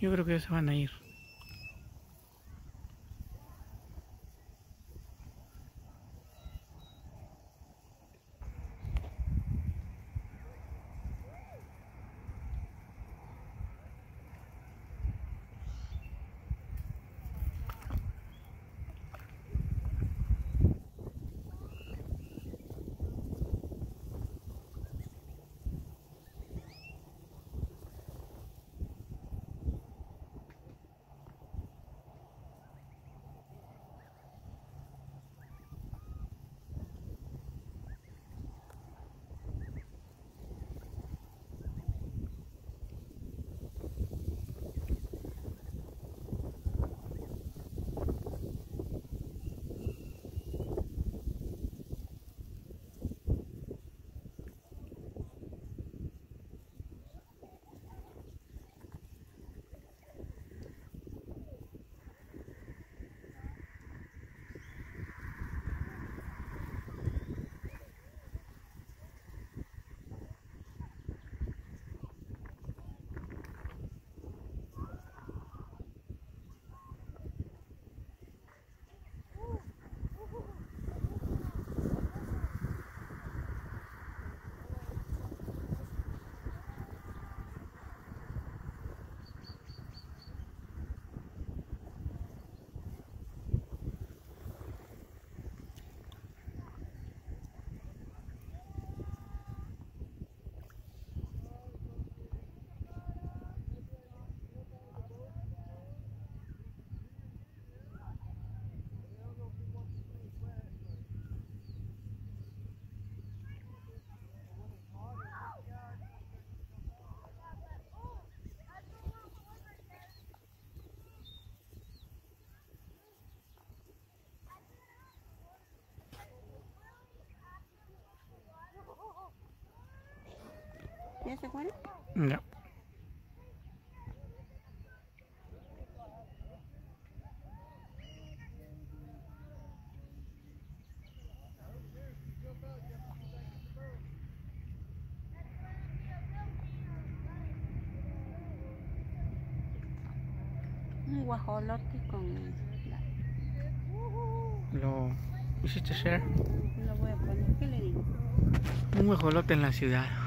Yo creo que ya se van a ir. Se fueron? Ya. Un guajolote con... Lo hiciste share. Lo voy a poner. ¿Qué le digo? Un guajolote en la ciudad.